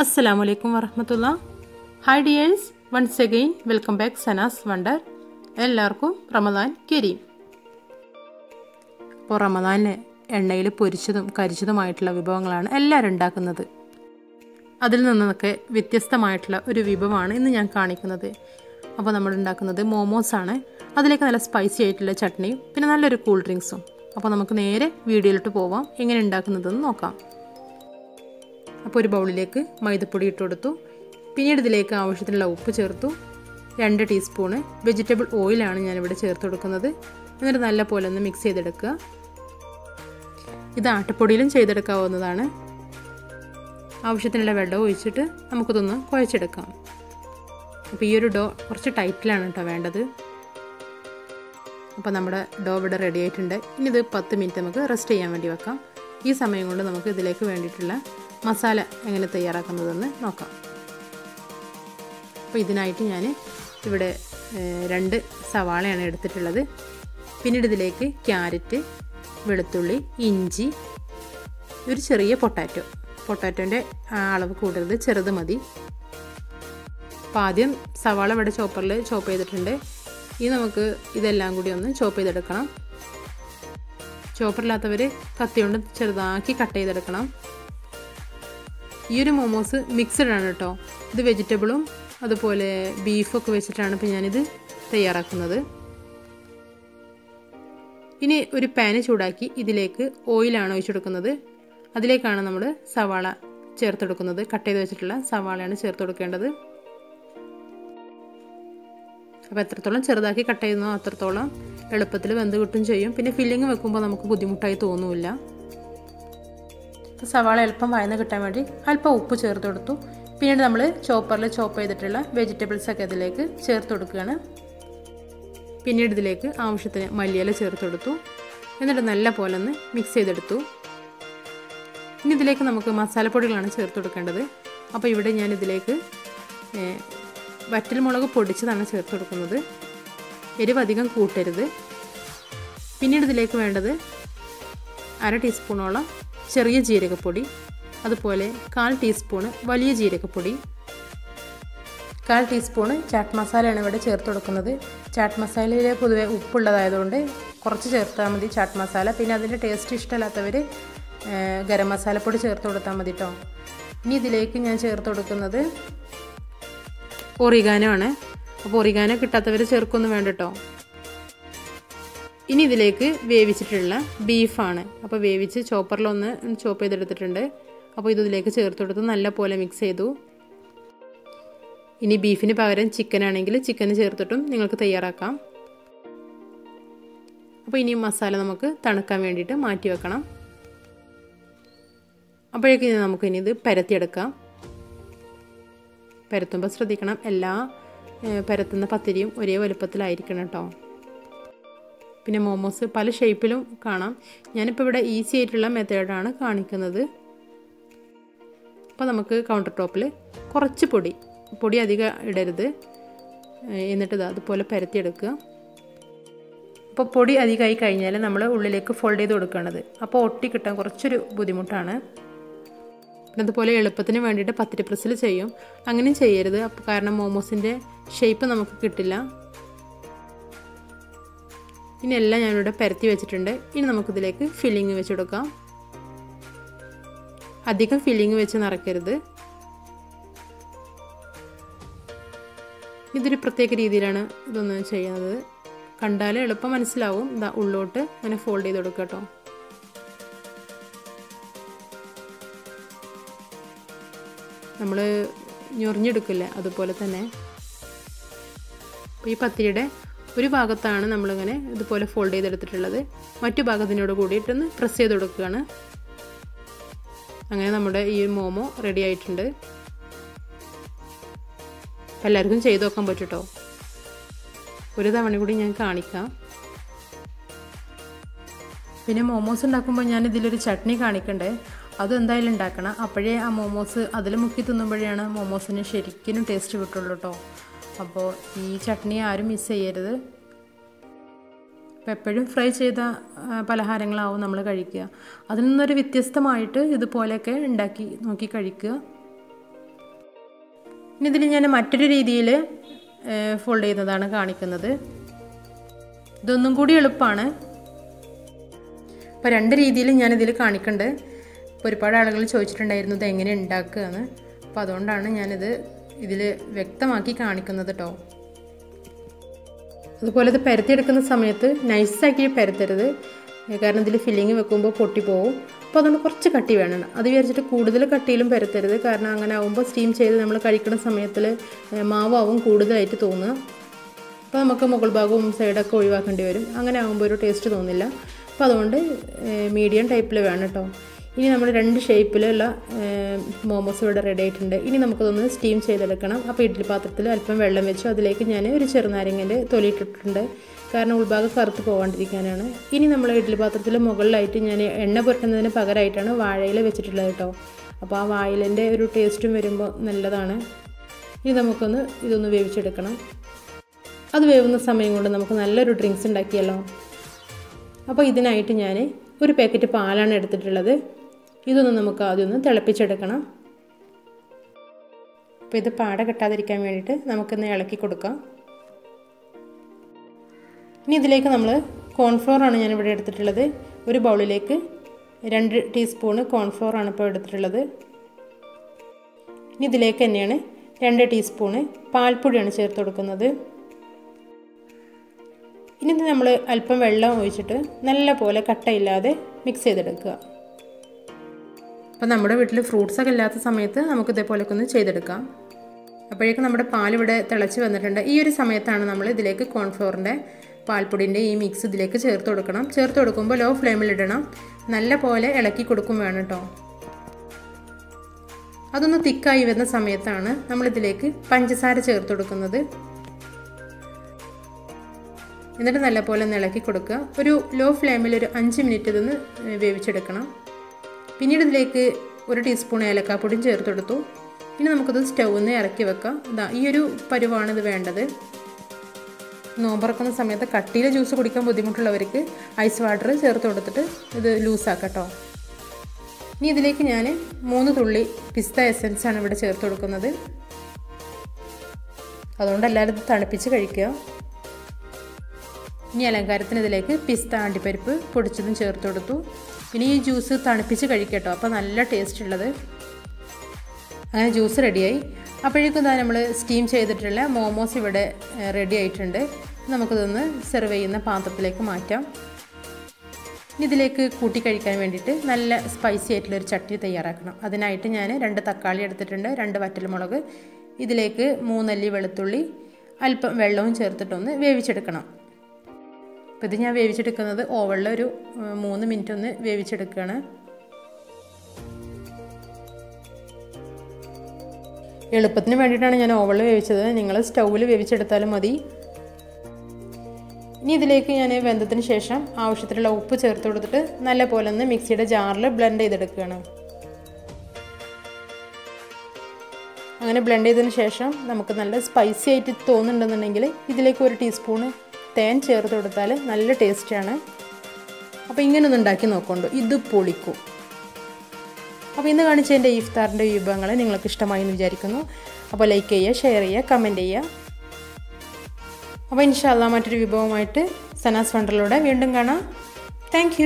അസ്സലാമു അലൈക്കും വറഹമത്തുള്ള hi dears once again welcome back Sana's wonder എല്ലാവർക്കും റമദാൻ കരീം. അപ്പോൾ റമദാന് എണ്ണയിൽ പൊരിച്ചതും കരിച്ചതുമായിട്ടുള്ള വിഭവങ്ങളാണ് എല്ലാവരും ഉണ്ടാക്കുന്നത്. അതിൽ നിന്നൊക്കെ വ്യത്യസ്തമായിട്ടുള്ള ഒരു വിഭവമാണ് ഇന്ന് ഞാൻ കാണിക്കുന്നത്. അപ്പോൾ നമ്മൾ ഉണ്ടാക്കുന്നത് മോമോസാണ് അതിലേക്ക് നല്ല സ്പൈസി ആയിട്ടുള്ള ചട്നിയും പിന്നെ നല്ലൊരു കൂൾ ഡ്രിങ്ക്സും അപ്പോൾ നമുക്ക് നേരെ വീഡിയോയിലോട്ട് പോവാം. എങ്ങനെ ഉണ്ടാക്കുന്നതെന്ന് നോക്കാം. അപ്പോൾ ഒരു ബൗളിലേക്ക് മൈദപ്പൊടി ഇട്ട് കൊടുത്തു. പിന്നീട് ഇതിലേക്ക് ആവശ്യത്തിനുള്ള ഉപ്പ് ചേർത്തു. രണ്ട് ടീസ്പൂണ് വെജിറ്റബിൾ ഓയിലാണ് ഞാനിവിടെ ചേർത്ത് കൊടുക്കുന്നത്. എന്നിട്ട് നല്ല പോലെ ഒന്ന് മിക്സ് ചെയ്തെടുക്കുക. ഇത് ആട്ടപ്പൊടിയിലും ചെയ്തെടുക്കാവുന്നതാണ്. ആവശ്യത്തിനുള്ള വെള്ളം ഒഴിച്ചിട്ട് നമുക്കിതൊന്ന് കുഴച്ചെടുക്കാം. അപ്പോൾ ഈ ഒരു ഡോ കുറച്ച് ടൈറ്റിലാണ് കേട്ടോ വേണ്ടത്. അപ്പോൾ നമ്മുടെ ഡോ ഇവിടെ റെഡി ആയിട്ടുണ്ട്. ഇനി ഇത് പത്ത് മിനിറ്റ് നമുക്ക് റെസ്റ്റ് ചെയ്യാൻ വേണ്ടി വെക്കാം. ഈ സമയം കൊണ്ട് നമുക്ക് ഇതിലേക്ക് വേണ്ടിയിട്ടുള്ള മസാല എങ്ങനെ തയ്യാറാക്കുന്നതെന്ന് നോക്കാം. അപ്പോൾ ഇതിനായിട്ട് ഞാൻ ഇവിടെ രണ്ട് സവാളയാണ് എടുത്തിട്ടുള്ളത്. പിന്നീട് ഇതിലേക്ക് ക്യാരറ്റ് വെളുത്തുള്ളി ഇഞ്ചി ഒരു ചെറിയ പൊട്ടാറ്റോ. പൊട്ടാറ്റോന്റെ അളവ് കൂടരുത് ചെറുത് മതി. അപ്പോൾ ആദ്യം സവാള ഇവിടെ ചോപ്പറിൽ ചോപ്പ് ചെയ്തിട്ടുണ്ട്. ഇനി നമുക്ക് ഇതെല്ലാം കൂടി ഒന്ന് ചോപ്പ് ചെയ്തെടുക്കണം. ചോപ്പറില്ലാത്തവർ കത്തി കൊണ്ട് ചെറുതാക്കി കട്ട് ചെയ്തെടുക്കണം. ഈ ഒരു മോമോസ് മിക്സഡ് ആണ് കേട്ടോ ഇത് വെജിറ്റബിളും അതുപോലെ ബീഫൊക്കെ വെച്ചിട്ടാണ് ഇപ്പോൾ ഞാനിത് തയ്യാറാക്കുന്നത്. ഇനി ഒരു പാന് ചൂടാക്കി ഇതിലേക്ക് ഓയിലാണ് ഒഴിച്ചു കൊടുക്കുന്നത്. അതിലേക്കാണ് നമ്മൾ സവാള ചേർത്തെടുക്കുന്നത് കട്ട് ചെയ്ത് വെച്ചിട്ടുള്ള സവാളയാണ് ചേർത്ത് കൊടുക്കേണ്ടത്. അപ്പോൾ എത്രത്തോളം ചെറുതാക്കി കട്ട് ചെയ്യുന്നോ അത്രത്തോളം എളുപ്പത്തിൽ വെന്ത് കിട്ടും ചെയ്യും. പിന്നെ ഫില്ലിങ് വെക്കുമ്പോൾ നമുക്ക് ബുദ്ധിമുട്ടായി തോന്നില്ല. സവാള എളുപ്പം വഴന്ന് കിട്ടാൻ വേണ്ടി അല്പം ഉപ്പ് ചേർത്ത് കൊടുത്തു. പിന്നീട് നമ്മൾ ചോപ്പറിൽ ചോപ്പ് ചെയ്തിട്ടുള്ള വെജിറ്റബിൾസൊക്കെ ഇതിലേക്ക് ചേർത്ത് കൊടുക്കുകയാണ്. പിന്നീട് ഇതിലേക്ക് ആവശ്യത്തിന് മല്ലിയില ചേർത്ത് കൊടുത്തു. എന്നിട്ട് നല്ല പോലെ ഒന്ന് മിക്സ് ചെയ്തെടുത്തു. ഇനി ഇതിലേക്ക് നമുക്ക് മസാലപ്പൊടികളാണ് ചേർത്ത് കൊടുക്കേണ്ടത്. അപ്പോൾ ഇവിടെ ഞാൻ ഇതിലേക്ക് വറ്റൽമുളക് പൊടിച്ചതാണ് ചേർത്ത് കൊടുക്കുന്നത്. എരിവ് അധികം കൂട്ടരുത്. പിന്നീട് ഇതിലേക്ക് വേണ്ടത് അര ടീസ്പൂണോളം ചെറിയ ജീരകപ്പൊടി അതുപോലെ കാൽ ടീസ്പൂണ് വലിയ ജീരകപ്പൊടി. കാൽ ടീസ്പൂണ് ചാട്ട് മസാലയാണ് ഇവിടെ ചേർത്ത് കൊടുക്കുന്നത്. ചാട്ട് മസാലയിൽ പൊതുവെ ഉപ്പുള്ളതായതുകൊണ്ട് കുറച്ച് ചേർത്താൽ മതി ചാട്ട് മസാല. പിന്നെ അതിന്റെ ടേസ്റ്റ് ഇഷ്ടമല്ലാത്തവർ ഗരം മസാലപ്പൊടി ചേർത്ത് കൊടുത്താൽ മതി കേട്ടോ ഇനി ഇതിലേക്ക് ഞാൻ ചേർത്ത് കൊടുക്കുന്നത് ഒറിഗാനോ ആണ്. അപ്പോൾ ഒറിഗാനോ കിട്ടാത്തവർ ചേർക്കൊന്നും വേണ്ട കേട്ടോ ഇനി ഇതിലേക്ക് വേവിച്ചിട്ടുള്ള ബീഫാണ്. അപ്പോൾ വേവിച്ച് ചോപ്പറിലൊന്ന് ചോപ്പ് ചെയ്തെടുത്തിട്ടുണ്ട്. അപ്പോൾ ഇത് ഇതിലേക്ക് ചേർത്ത് കൊടുത്ത് നല്ല പോലെ മിക്സ് ചെയ്തു. ഇനി ബീഫിന് പകരം ചിക്കൻ ആണെങ്കിൽ ചിക്കൻ ചേർത്തിട്ടും നിങ്ങൾക്ക് തയ്യാറാക്കാം. അപ്പോൾ ഇനി മസാല നമുക്ക് തണുക്കാൻ വേണ്ടിയിട്ട് മാറ്റി വെക്കണം. അപ്പോഴേക്കും നമുക്ക് ഇനി ഇത് പരത്തിയെടുക്കാം. പരത്തുമ്പോൾ ശ്രദ്ധിക്കണം എല്ലാ പരത്തുന്ന പത്തിരിയും ഒരേ വലുപ്പത്തിലായിരിക്കണം കേട്ടോ പിന്നെ മോമോസ് പല ഷേപ്പിലും കാണാം. ഞാനിപ്പോൾ ഇവിടെ ഈസി ആയിട്ടുള്ള മെത്തേഡാണ് കാണിക്കുന്നത്. അപ്പോൾ നമുക്ക് കൗണ്ടർ ടോപ്പിൽ കുറച്ച് പൊടി പൊടി അധികം ഇടരുത്. എന്നിട്ട് ഇത് അതുപോലെ പരത്തിയെടുക്കുക അപ്പോൾ പൊടി അധികമായി കഴിഞ്ഞാൽ നമ്മൾ ഉള്ളിലേക്ക് ഫോൾഡ് ചെയ്ത് കൊടുക്കേണ്ടത് അപ്പോൾ ഒട്ടി കിട്ടാൻ കുറച്ചൊരു ബുദ്ധിമുട്ടാണ്. പിന്നെ അതുപോലെ എളുപ്പത്തിന് വേണ്ടിയിട്ട് പത്തിരി പ്രസ്സിൽ ചെയ്യും. അങ്ങനെയും ചെയ്യരുത്. അപ്പോൾ കാരണം മോമോസിന്റെ ഷേപ്പ് നമുക്ക് കിട്ടില്ല. ഇനി എല്ലാം ഞാനിവിടെ പരത്തി വെച്ചിട്ടുണ്ട്. ഇനി നമുക്കിതിലേക്ക് ഫില്ലിങ് വെച്ച് കൊടുക്കാം. അധികം ഫില്ലിങ് വെച്ച് നിറയ്ക്കരുത്. ഇതൊരു പ്രത്യേക രീതിയിലാണ് ഇതൊന്ന് ചെയ്യുന്നത്. കണ്ടാൽ എളുപ്പം മനസ്സിലാവും. ഇതാ ഉള്ളോട്ട് അങ്ങനെ ഫോൾഡ് ചെയ്ത് കൊടുക്കുക കേട്ടോ. നമ്മൾ ഞൊറിഞ്ഞെടുക്കില്ല അതുപോലെ തന്നെ. ഈ പത്തിരിയുടെ ഒരു ഭാഗത്താണ് നമ്മളിങ്ങനെ ഇതുപോലെ ഫോൾഡ് ചെയ്തെടുത്തിട്ടുള്ളത്. മറ്റു ഭാഗത്തിനോട് കൂടിയിട്ടൊന്ന് പ്രസ് ചെയ്ത് കൊടുക്കുകയാണ്. അങ്ങനെ നമ്മുടെ ഈ മോമോ റെഡി ആയിട്ടുണ്ട്. എല്ലാവർക്കും ചെയ്തു നോക്കാൻ പറ്റുട്ടോ? ഒരു തവണ കൂടി ഞാൻ കാണിക്കാം. പിന്നെ മോമോസ് ഉണ്ടാക്കുമ്പോൾ ഞാൻ ഇതിലൊരു ചട്നി കാണിക്കണ്ടേ? അത് എന്തായാലും ഉണ്ടാക്കണം. അപ്പോഴേ ആ മോമോസ് അതിൽ മുക്കി തിന്നുമ്പോഴാണ് മോമോസിന് ശരിക്കും ടേസ്റ്റ് കിട്ടുള്ളൂ കേട്ടോ അപ്പോൾ ഈ ചട്നി ആരും മിസ് ചെയ്യരുത്. അപ്പോൾ എപ്പോഴും ഫ്രൈ ചെയ്ത പലഹാരങ്ങളാവും നമ്മൾ കഴിക്കുക. അതിൽ നിന്നൊരു വ്യത്യസ്തമായിട്ട് ഇതുപോലെയൊക്കെ ഉണ്ടാക്കി നോക്കി കഴിക്കുക. ഇനി ഇതിൽ ഞാൻ മറ്റൊരു രീതിയിൽ ഫോൾഡ് ചെയ്യുന്നതാണ് കാണിക്കുന്നത്. ഇതൊന്നും കൂടി എളുപ്പമാണ്. അപ്പോൾ രണ്ട് രീതിയിൽ ഞാനിതിൽ കാണിക്കുന്നുണ്ട് ഇപ്പോൾ ഒരുപാട് ആളുകൾ ചോദിച്ചിട്ടുണ്ടായിരുന്നു ഇത് എങ്ങനെ ഉണ്ടാക്കുക എന്ന് അപ്പോൾ അതുകൊണ്ടാണ് ഞാനിത് ഇതിൽ വ്യക്തമാക്കി കാണിക്കുന്നത് കേട്ടോ അതുപോലെ ഇത് പരത്തിയെടുക്കുന്ന സമയത്ത് നൈസാക്കി പരത്തരുത്. കാരണം ഇതിൽ ഫില്ലിങ് വെക്കുമ്പോൾ പൊട്ടിപ്പോവും. അപ്പോൾ അതുകൊണ്ട് കുറച്ച് കട്ടി വേണം. അത് വിചാരിച്ചിട്ട് കൂടുതൽ കട്ടിയിലും പരത്തരുത്. കാരണം അങ്ങനെ ആകുമ്പോൾ സ്റ്റീം ചെയ്ത് നമ്മൾ കഴിക്കുന്ന സമയത്തിൽ മാവാവും കൂടുതലായിട്ട് തോന്നുക. അപ്പോൾ നമുക്ക് മുകൾ ഭാഗവും സൈഡൊക്കെ ഒഴിവാക്കേണ്ടി വരും. അങ്ങനെ ആകുമ്പോൾ ഒരു ടേസ്റ്റ് തോന്നില്ല. അപ്പോൾ അതുകൊണ്ട് മീഡിയം ടൈപ്പിൽ വേണം കേട്ടോ ഇനി നമ്മൾ രണ്ട് ഷേപ്പിലുള്ള മോമോസ് ഇവിടെ റെഡി ആയിട്ടുണ്ട്. ഇനി നമുക്കതൊന്ന് സ്റ്റീം ചെയ്തെടുക്കണം. അപ്പോൾ ഇഡ്ഡലി പാത്രത്തിൽ അല്പം വെള്ളം വെച്ചു അതിലേക്ക് ഞാൻ ഒരു ചെറുനാരങ്ങന്റെ തൊലിയിട്ടിട്ടുണ്ട് കാരണം ഉൾഭാഗം കറുത്ത് പോകാണ്ടിരിക്കാനാണ് ഇനി നമ്മൾ ഇഡ്ഡലി പാത്രത്തിൽ മുകളിലായിട്ട് ഞാൻ എണ്ണ പുരട്ടുന്നതിന് പകരമായിട്ടാണ് വാഴയില വെച്ചിട്ടുള്ളത് കേട്ടോ. അപ്പോൾ ആ വായിലിന്റെ ഒരു ടേസ്റ്റും വരുമ്പോൾ നല്ലതാണ്. ഇനി നമുക്കൊന്ന് ഇതൊന്ന് വേവിച്ചെടുക്കണം. അത് വേവുന്ന സമയം കൊണ്ട് നമുക്ക് നല്ലൊരു ഡ്രിങ്ക്സ് ഉണ്ടാക്കിയല്ലോ. അപ്പോൾ ഇതിനായിട്ട് ഞാൻ ഒരു പാക്കറ്റ് പാലാണ് എടുത്തിട്ടുള്ളത്. ഇതൊന്ന് നമുക്ക് ആദ്യം ഒന്ന് തിളപ്പിച്ചെടുക്കണം. അപ്പോൾ ഇത് പാട കെട്ടാതിരിക്കാൻ വേണ്ടിയിട്ട് നമുക്കിന്ന് ഇളക്കി കൊടുക്കാം. ഇനി ഇതിലേക്ക് നമ്മൾ കോൺഫ്ലോർ ആണ് ഞാനിവിടെ എടുത്തിട്ടുള്ളത്. ഒരു ബൗളിലേക്ക് രണ്ട് ടീസ്പൂണ് കോൺഫ്ലോർ ആണ് ഇപ്പോൾ എടുത്തിട്ടുള്ളത്. ഇനി ഇതിലേക്ക് തന്നെയാണ് രണ്ട് ടീസ്പൂണ് പാൽപ്പൊടിയാണ് ചേർത്ത് കൊടുക്കുന്നത്. ഇനി നമ്മൾ അല്പം വെള്ളം ഒഴിച്ചിട്ട് നല്ല പോലെ കട്ടയില്ലാതെ മിക്സ് ചെയ്തെടുക്കുക. അപ്പോൾ നമ്മുടെ വീട്ടിൽ ഫ്രൂട്ട്സൊക്കെ ഇല്ലാത്ത സമയത്ത് നമുക്ക് ഇതേപോലെയൊക്കെ ഒന്ന് ചെയ്തെടുക്കാം. അപ്പോഴേക്കും നമ്മുടെ പാലിവിടെ തിളച്ച് വന്നിട്ടുണ്ട്. ഈ ഒരു സമയത്താണ് നമ്മൾ ഇതിലേക്ക് കോൺഫ്ലോറിന്റെ പാൽപ്പൊടിന്റെ ഈ മിക്സ് ഇതിലേക്ക് ചേർത്ത് കൊടുക്കണം. ചേർത്ത് കൊടുക്കുമ്പോൾ ലോ ഫ്ലെയിമിൽ ഇടണം. നല്ല പോലെ ഇളക്കി കൊടുക്കും വേണം കേട്ടോ അതൊന്ന് തിക്കായി വരുന്ന സമയത്താണ് നമ്മളിതിലേക്ക് പഞ്ചസാര ചേർത്ത് കൊടുക്കുന്നത്. എന്നിട്ട് നല്ലപോലെ ഒന്ന് ഇളക്കി കൊടുക്കുക. ഒരു ലോ ഫ്ലെയിമിൽ ഒരു അഞ്ച് മിനിറ്റ് ഇതൊന്ന് വേവിച്ചെടുക്കണം. പിന്നീട് ഇതിലേക്ക് ഒരു ടീസ്പൂൺ ഏലക്കാപ്പൊടിയും ചേർത്ത് കൊടുത്തു ഇനി നമുക്കത് സ്റ്റൗവിൽ നിന്ന് ഇറക്കി വെക്കാം. ഇതാ ഈ ഒരു പരുവാണ് ഇത് വേണ്ടത്. നോമ്പറക്കുന്ന സമയത്ത് കട്ടിയിൽ ജ്യൂസ് കുടിക്കാൻ ബുദ്ധിമുട്ടുള്ളവർക്ക് ഐസ് വാട്ടർ ചേർത്ത് കൊടുത്തിട്ട് ഇത് ലൂസാക്കട്ടോ. ഇനി ഇതിലേക്ക് ഞാൻ മൂന്ന് തുള്ളി പിസ്ത എസൻസ് ആണ് ഇവിടെ ചേർത്ത് കൊടുക്കുന്നത്. അതുകൊണ്ട് എല്ലാവരും തണുപ്പിച്ച് കഴിക്കുക. ഇനി അലങ്കാരത്തിന് ഇതിലേക്ക് പിസ്ത അണ്ടിപ്പരിപ്പ് പൊടിച്ചതും ചേർത്ത് കൊടുത്തു. പിന്നെ ഈ ജ്യൂസ് തണുപ്പിച്ച് കഴിക്കട്ടോ അപ്പോൾ നല്ല ടേസ്റ്റ് ഉള്ളത്. അങ്ങനെ ജ്യൂസ് റെഡിയായി അപ്പോഴേക്കും ഇതാ നമ്മൾ സ്റ്റീം ചെയ്തിട്ടുള്ള മോമോസ് ഇവിടെ റെഡി ആയിട്ടുണ്ട്. നമുക്കിതൊന്ന് സെർവ് ചെയ്യുന്ന പാത്രത്തിലേക്ക് മാറ്റാം. ഇനി ഇതിലേക്ക് കൂട്ടി കഴിക്കാൻ വേണ്ടിയിട്ട് നല്ല സ്പൈസി ആയിട്ടുള്ളൊരു ചട്നി തയ്യാറാക്കണം. അതിനായിട്ട് ഞാൻ രണ്ട് തക്കാളി എടുത്തിട്ടുണ്ട് രണ്ട് വറ്റൽമുളക്. ഇതിലേക്ക് മൂന്നല്ലി വെളുത്തുള്ളി അല്പം വെള്ളവും ചേർത്തിട്ടൊന്ന് വേവിച്ചെടുക്കണം. അപ്പോൾ ഇത് ഞാൻ വേവിച്ചെടുക്കുന്നത് ഓവളിൽ ഒരു മൂന്ന് മിനിറ്റ് ഒന്ന് വേവിച്ചെടുക്കുകയാണ് എളുപ്പത്തിന് വേണ്ടിയിട്ടാണ് ഞാൻ ഓവളിൽ വേവിച്ചത്. നിങ്ങൾ സ്റ്റൗവിൽ വേവിച്ചെടുത്താലും മതി. ഇനി ഇതിലേക്ക് ഞാൻ വെന്തത്തിന് ശേഷം ആവശ്യത്തിലുള്ള ഉപ്പ് ചേർത്ത് കൊടുത്തിട്ട് നല്ല പോലെ ഒന്ന് മിക്സിയുടെ ജാറിൽ ബ്ലെൻഡ് ചെയ്തെടുക്കുകയാണ്. അങ്ങനെ ബ്ലെൻഡ് ചെയ്തതിന് ശേഷം നമുക്ക് നല്ല സ്പൈസി ആയിട്ട് തോന്നുന്നുണ്ടെന്നുണ്ടെങ്കിൽ ഇതിലേക്ക് ഒരു ടീസ്പൂണ് തേൻ ചേർത്ത് കൊടുത്താൽ നല്ല ടേസ്റ്റാണ്. അപ്പോൾ ഇങ്ങനെ ഒന്ന് ഉണ്ടാക്കി നോക്കുന്നുണ്ട് ഇത് പൊളിക്കും. അപ്പോൾ ഇന്ന് കാണിച്ച എന്റെ ഇഫ്താറിന്റെ വിഭവങ്ങൾ നിങ്ങൾക്ക് ഇഷ്ടമായി എന്ന് വിചാരിക്കുന്നു. അപ്പോൾ ലൈക്ക് ചെയ്യുക ഷെയർ ചെയ്യുക കമന്റ് ചെയ്യുക. അപ്പോൾ ഇൻഷാല്ല മറ്റൊരു വിഭവമായിട്ട് സനാസ് വണ്ടറിലൂടെ വീണ്ടും കാണാം. താങ്ക്